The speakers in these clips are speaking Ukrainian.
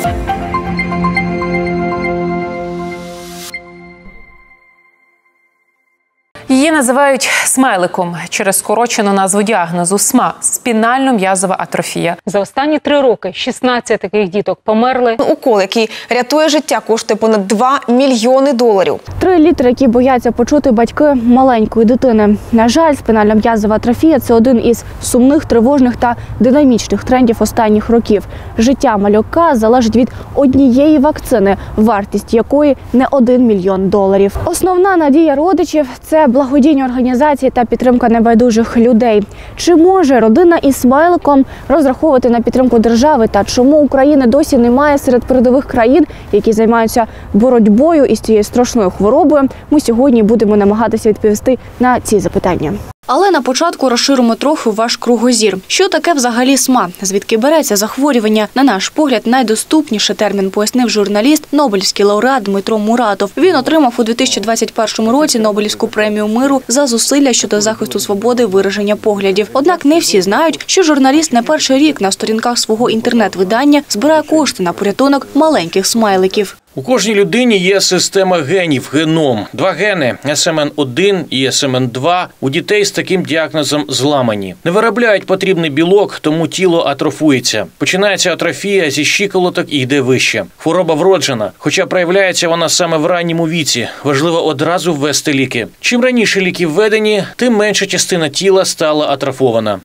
Thank you. Її називають смайликом через скорочену назву діагнозу СМА спінально-м'язова атрофія. За останні три роки 16 таких діток померли. Укол, який рятує життя, коштує понад 2 мільйони доларів. Три літери, які бояться почути батьки маленької дитини. На жаль, спинальна м'язова атрофія – це один із сумних, тривожних та динамічних трендів останніх років. Життя малюка залежить від однієї вакцини, вартість якої не один мільйон доларів. Основна надія родичів це благодійні організації та підтримка небайдужих людей. Чи може родина із смайликом розраховувати на підтримку держави? Та чому України досі немає серед передових країн, які займаються боротьбою із цією страшною хворобою? Ми сьогодні будемо намагатися відповісти на ці запитання. Але на початку розширимо трохи ваш кругозір. Що таке взагалі СМА? Звідки береться захворювання? На наш погляд, найдоступніший термін пояснив журналіст, Нобелівський лауреат Дмитро Муратов. Він отримав у 2021 році Нобелівську премію миру за зусилля щодо захисту свободи вираження поглядів. Однак не всі знають, що журналіст не перший рік на сторінках свого інтернет-видання збирає кошти на порятунок маленьких смайликів. У кожній людині є система генів, геном. Два гени СМН1 і СМН2 у дітей з таким діагнозом зламані. Не виробляють потрібний білок, тому тіло атрофується. Починається атрофія зі щиколоток і йде вище. Хвороба вроджена, хоча проявляється вона саме в ранньому віці. Важливо одразу ввести ліки. Чим раніше ліки введені, тим менша частина тіла стала атрофована.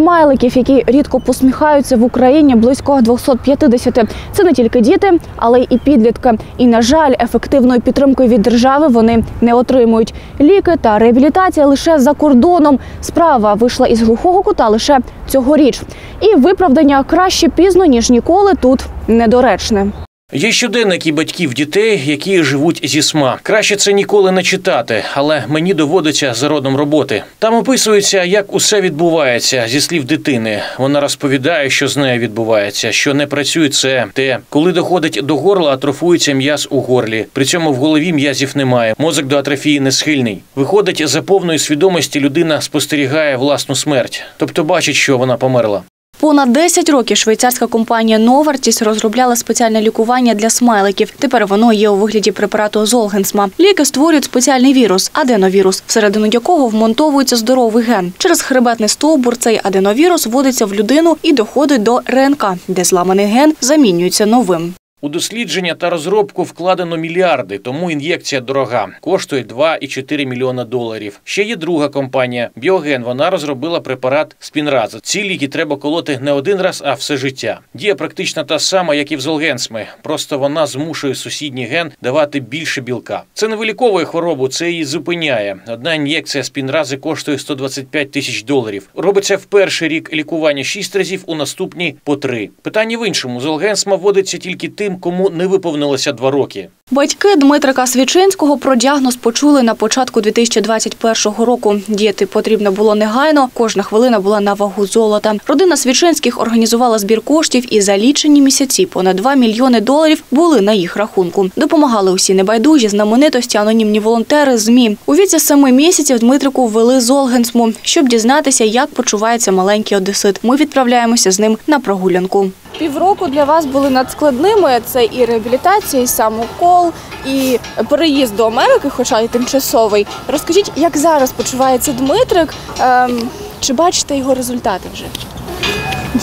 Смайликів, які рідко посміхаються в Україні, близько 250. Це не тільки діти, але й підлітки. І, на жаль, ефективної підтримки від держави вони не отримують. Ліки та реабілітація лише за кордоном. Справа вийшла із глухого кута лише цьогоріч. І виправдання краще пізно ніж ніколи тут недоречне. Є щоденники батьків дітей, які живуть зі СМА. Краще це ніколи не читати, але мені доводиться за родом роботи. Там описується, як усе відбувається зі слів дитини. Вона розповідає, що з нею відбувається, що не працює це те. Коли доходить до горла, атрофується м'яз у горлі. При цьому в голові м'язів немає. Мозок до атрофії не схильний. Виходить, за повної свідомості людина спостерігає власну смерть, тобто бачить, що вона померла. Понад 10 років швейцарська компанія Новартіс розробляла спеціальне лікування для смайликів. Тепер воно є у вигляді препарату Золгенсма. Ліки створюють спеціальний вірус аденовірус, всередину якого вмонтовується здоровий ген. Через хребетний стовбур цей аденовірус вводиться в людину і доходить до РНК, де зламаний ген замінюється новим. У дослідження та розробку вкладено мільярди, тому ін'єкція дорога. Коштує 2,4 мільйона доларів. Ще є друга компанія Біоген. Вона розробила препарат Спінраза. Ці ліки треба колоти не один раз, а все життя. Дія практично та сама, як і в Золгенсми. Просто вона змушує сусідній ген давати більше білка. Це не виліковує хворобу, це її зупиняє. Одна ін'єкція спінрази коштує 125 тисяч доларів. Робиться в перший рік лікування 6 разів, у наступні по 3. Питання в іншому: Золгенсма вводиться тільки тим, кому не виповнилося два роки. Батьки Дмитрика Свічинського про діагноз почули на початку 2021 року. Діяти потрібно було негайно. Кожна хвилина була на вагу золота. Родина Свічинських організувала збір коштів і за лічені місяці понад 2 мільйони доларів були на їх рахунку. Допомагали усі небайдужі, знаменитості, анонімні волонтери, змі. У віці семи місяців Дмитрику ввели Золгенсму, щоб дізнатися, як почувається маленький одесит. Ми відправляємося з ним на прогулянку Півроку для вас були надскладними. Це і реабілітація, і самокол, і переїзд до Америки, хоча й тимчасовий. Розкажіть, як зараз почувається Дмитрик? Ем, чи бачите його результати вже?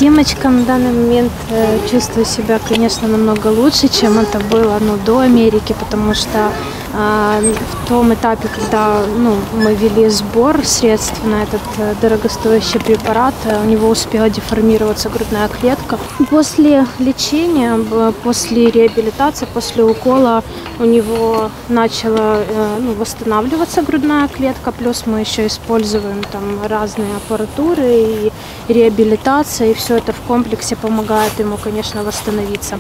Димочка на данный момент э, чувствую себя, конечно, намного лучше, чем это было ну, до Америки, потому что э, в том этапе, когда ну, мы вели сбор средств на этот э, дорогостоящий препарат, э, у него успела деформироваться грудная клетка. После лечения, после реабилитации, после укола у него начала э, ну, восстанавливаться грудная клетка, плюс мы еще используем там разные аппаратуры и реабилитация, и все это в комплексе помогает ему, конечно, восстановиться.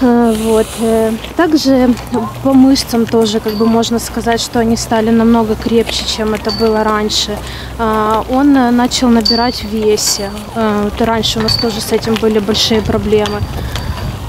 Э, Вот. э, Также по мышцам тоже, как бы можно сказать, что они стали намного крепче, чем это было раньше. А, Он э, начал набирать в весе. Раньше у нас тоже с этим были большие проблемы.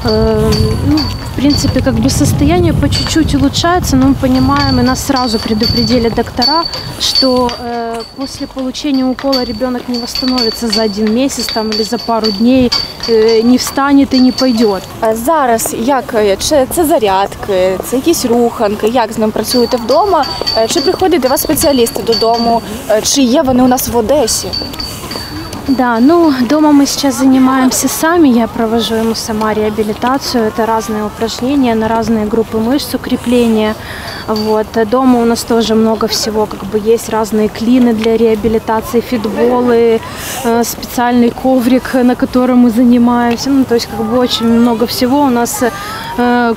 Э, ну, в принципе, как бы состояние по чуть-чуть улучшается, но мы понимаем, и нас сразу предупредили доктора, что э, после получения укола ребенок не восстановится за один месяц там, или за пару дней, э, не встанет и не пойдет. Е, Зараз як е, чи це зарядки, це якісь руханки, як з ним працюєте вдома? Е, Чи приходять до вас спеціалісти додому? Е, Чи є вони у нас в Одесі? Да, ну дома мы сейчас занимаемся сами, я провожу ему сама реабилитацию, это разные упражнения на разные группы мышц укрепления. Вот. а Дома у нас тоже много всего, как бы есть разные клины для реабилитации, фитболы, э, специальный коврик, на котором мы занимаемся. Ну, то есть как бы очень много всего. У нас э,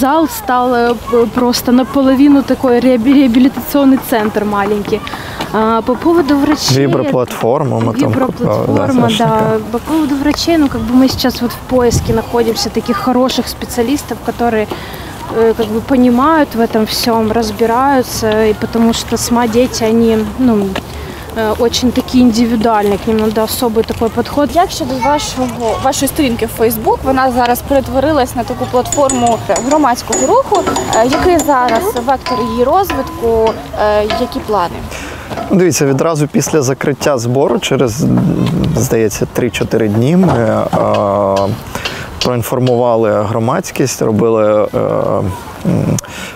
зал стал э, просто наполовину такой реаби- реабилитационный центр маленький. А, по поводу врачей... Виброплатформу мы там купили, да, Виброплатформа, совершенно да. верно. По поводу врачей, ну как бы мы сейчас вот в поиске находимся таких хороших специалистов, которые э, как бы понимают в этом всем, разбираются, и потому что СМА дети, они, ну, э, очень такие индивидуальные, к ним надо особый такой подход. Як щодо вашого вашої сторінки в Фейсбук? Вона зараз перетворилась на таку платформу громадського руху. Е, Який зараз вектор її розвитку? Е, Які плани? Ну, Дивіться, відразу після закриття збору, через, здається, 3-4 дні ми е, проінформували громадськість, робили е,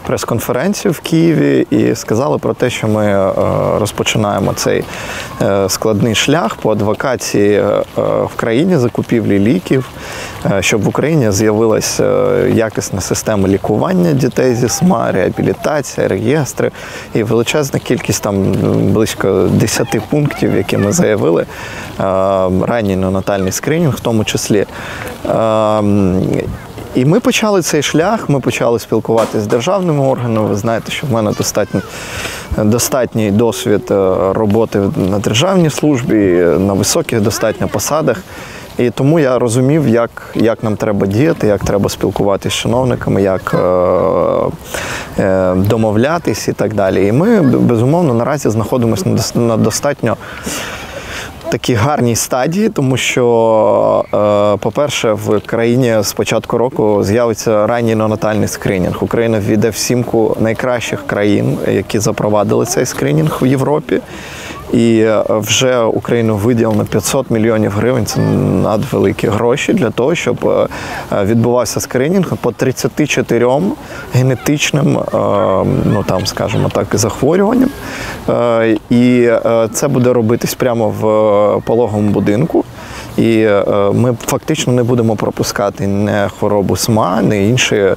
прес-конференцію в Києві і сказали про те, що ми е, розпочинаємо цей е, складний шлях по адвокації е, в країні закупівлі ліків, щоб в Україні з'явилася якісна система лікування дітей зі СМА, реабілітація, реєстри і величезна кількість там близько 10 пунктів, які ми заявили. Ранній неонатальний скринінг, в тому числі. І ми почали цей шлях, ми почали спілкуватися з державними органами. Ви знаєте, що в мене достатньо, достатній досвід е, роботи на державній службі, на високих достатньо посадах. І тому я розумів, як, як нам треба діяти, як треба спілкуватися з чиновниками, як е, е, домовлятись і так далі. І ми, безумовно, наразі знаходимося на достатньо такій гарній стадії, тому що, е, по-перше, в країні з початку року з'явиться ранній неонатальний скринінг. Україна ввійде в сімку найкращих країн, які запровадили цей скринінг в Європі. І е, вже Україну виділено 500 мільйонів гривень. Це надвеликі гроші для того, щоб е, е, відбувався скринінг по 34 генетичним, ну там, скажімо так, захворюванням. І це буде робитись прямо в пологовому будинку. І е, ми фактично не будемо пропускати не хворобу СМА, не інші е,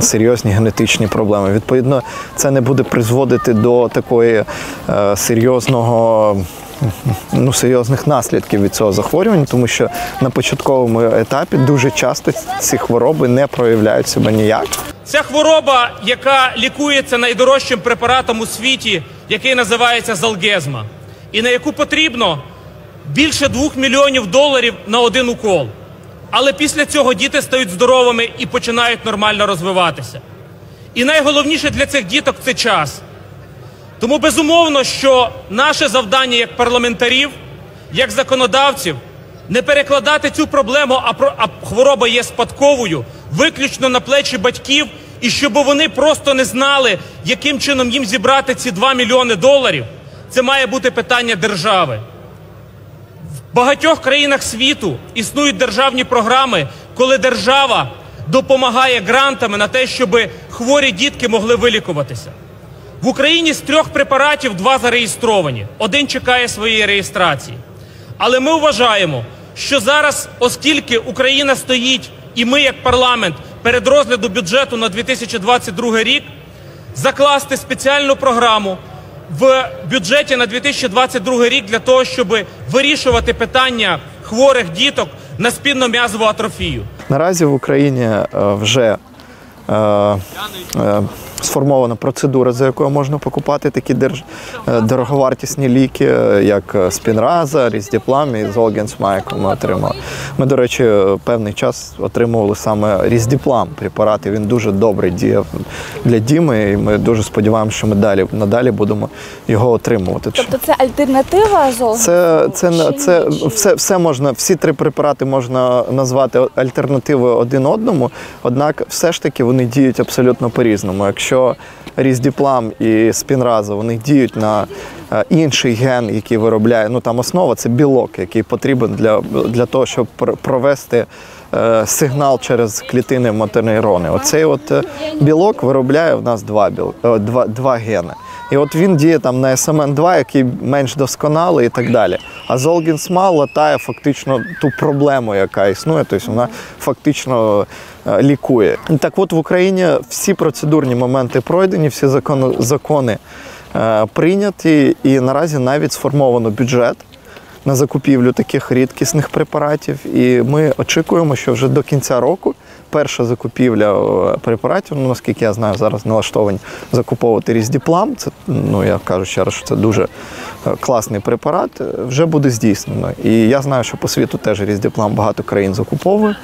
серйозні генетичні проблеми. Відповідно, це не буде призводити до такої е, серйозного. Ну, серйозних наслідків від цього захворювання, тому що на початковому етапі дуже часто ці хвороби не проявляють себе ніяк. Це хвороба, яка лікується найдорожчим препаратом у світі, який називається Залгезма, і на яку потрібно більше двох мільйонів доларів на один укол. Але після цього діти стають здоровими і починають нормально розвиватися. І найголовніше для цих діток це час. Тому безумовно, що наше завдання як парламентарів, як законодавців, не перекладати цю проблему, а, про, а хвороба є спадковою, виключно на плечі батьків, і щоб вони просто не знали, яким чином їм зібрати ці 2 мільйони доларів. Це має бути питання держави. Багатьох країнах світу існують державні програми, коли держава допомагає грантами на те, щоб хворі дітки могли вилікуватися. В Україні з трьох препаратів два зареєстровані. Один чекає своєї реєстрації. Але ми вважаємо, що зараз, оскільки Україна стоїть, і ми, як парламент, перед розглядом бюджету на 2022 рік, закласти спеціальну програму в бюджеті на 2022 рік для того, щоб вирішувати питання хворих діток на спінном'язову атрофію. Наразі в Україні е, вже е, е, сформована процедура, за якою можна покупати такі держ... е, дороговартісні ліки, е, як е, Спінраза, Різдіплам і Золгенсма, яку ми отримали. Ми, до речі, певний час отримували саме Різдіплам препарат, він дуже добре діяв для Діми, і ми дуже сподіваємося, що ми далі надалі будемо його отримувати. Тобто це альтернатива зол? Це, це, це, це все, все можна, всі три препарати можна назвати альтернативою один одному, однак все ж таки вони діють абсолютно по-різному. Якщо різдіплам і спінраза вони діють на е, інший ген, який виробляє, ну там основа це білок, який потрібен для, для того, щоб провести е, сигнал через клітини мотонейрони. Оцей от е, білок виробляє в нас два, біл, два, два гени. І от він діє там на SMN2, який менш досконалий і так далі. А Zolgensma латає фактично ту проблему, яка існує, тобто вона фактично е, лікує. Так от в Україні всі процедурні моменти пройдені, всі закони, закони е, прийняті, і наразі навіть сформовано бюджет на закупівлю таких рідкісних препаратів. І ми очікуємо, що вже до кінця року перша закупівля е, препаратів, ну наскільки я знаю, зараз налаштовані закуповувати різдіплам. Це ну я кажу ще раз, що це дуже е, класний препарат. е, Вже буде здійснено. І я знаю, що по світу теж різдіплам багато країн закуповує.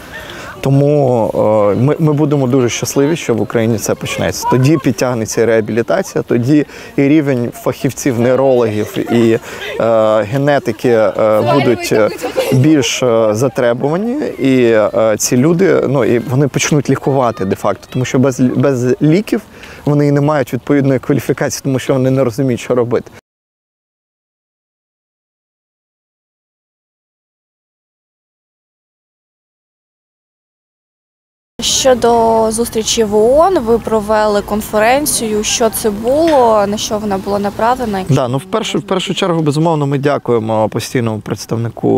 Тому е, ми, ми будемо дуже щасливі, що в Україні це почнеться. Тоді підтягнеться реабілітація, тоді і рівень фахівців, нейрологів і е, генетики е, будуть е, більш е, затребувані, і е, ці люди ну і вони почнуть лікувати де-факто, тому що без, без ліків вони і не мають відповідної кваліфікації, тому що вони не розуміють, що робити. Щодо зустрічі в ООН, ви провели конференцію. Що це було? На що вона була направлена? Да, ну в першу, в першу чергу, безумовно, ми дякуємо постійному представнику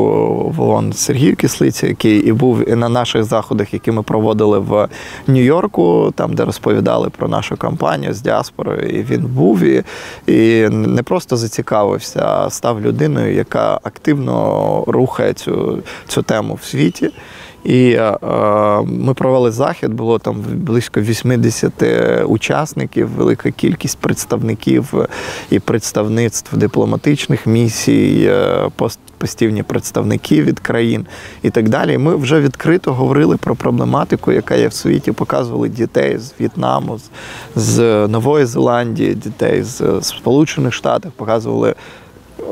в ООН Сергію Кислиці, який і був і на наших заходах, які ми проводили в Нью-Йорку, там де розповідали про нашу кампанію з діаспорою. І він був і, і не просто зацікавився, а став людиною, яка активно рухає цю, цю тему в світі. І е, ми провели захід, було там близько 80 учасників, велика кількість представників і представництв дипломатичних місій, е, пост- постійні представники від країн і так далі. Ми вже відкрито говорили про проблематику, яка є в світі. Показували дітей з В'єтнаму, з Нової Зеландії, дітей з Сполучених Штатів, показували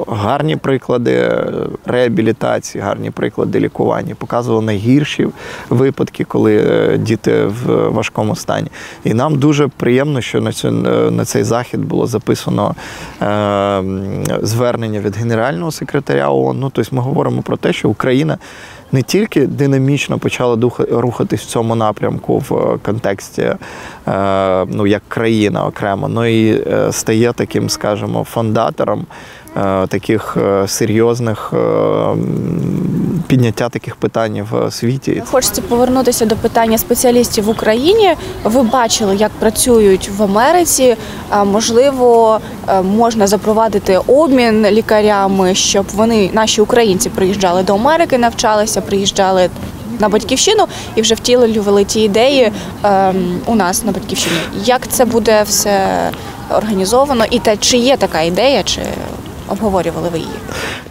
гарні приклади реабілітації, гарні приклади лікування. Показували найгірші випадки, коли е, діти в важкому стані. І нам дуже приємно, що на цю на цей захід було записано е, звернення від генерального секретаря ООН. Ну, тобто ми говоримо про те, що Україна. Не тільки динамічно почала рухатись в цьому напрямку в е, контексті е, ну, як країна окремо, але і е, стає таким, скажімо, фондатором е, таких е, серйозних е, підняття таких питань в світі. Хочеться повернутися до питання спеціалістів в Україні. Ви бачили, як працюють в Америці. Можливо, е, можна запровадити обмін лікарями, щоб вони, наші українці, приїжджали до Америки, навчалися, приїжджали на батьківщину і вже втілювали ті ідеї ем, у нас на батьківщині. Як це буде все організовано? І те, чи є така ідея, чи обговорювали ви її?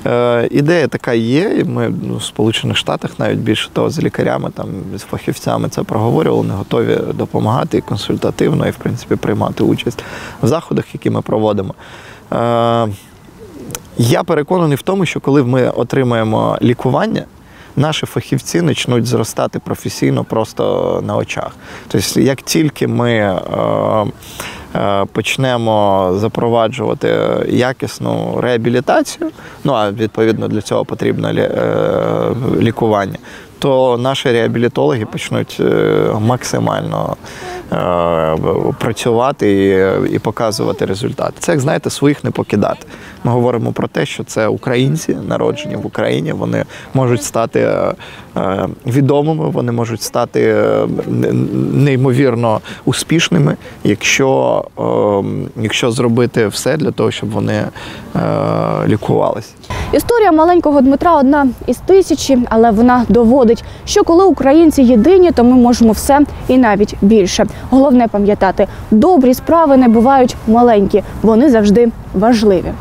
Е, ідея така є, ми ну, в Сполучених Штатах навіть більше того з лікарями, там з фахівцями це проговорювали. Вони готові допомагати і консультативно, і в принципі приймати участь в заходах, які ми проводимо. Е, я переконаний в тому, що коли ми отримаємо лікування. Наші фахівці почнуть зростати професійно просто на очах. Тобто, як тільки ми е, е, почнемо запроваджувати якісну реабілітацію, ну а відповідно для цього потрібно е, лікування, то наші реабілітологи почнуть е, максимально е, працювати і, показувати результати. Це, як знаєте, своїх не покидати. Ми говоримо про те, що це українці, народжені в Україні. Вони можуть стати е, відомими, вони можуть стати неймовірно успішними, якщо, е, якщо зробити все для того, щоб вони лікувалися. Історія маленького Дмитра одна із тисячі, але вона доводить, що коли українці єдині, то ми можемо все і навіть більше. Головне пам'ятати, добрі справи не бувають маленькі, вони завжди важливі.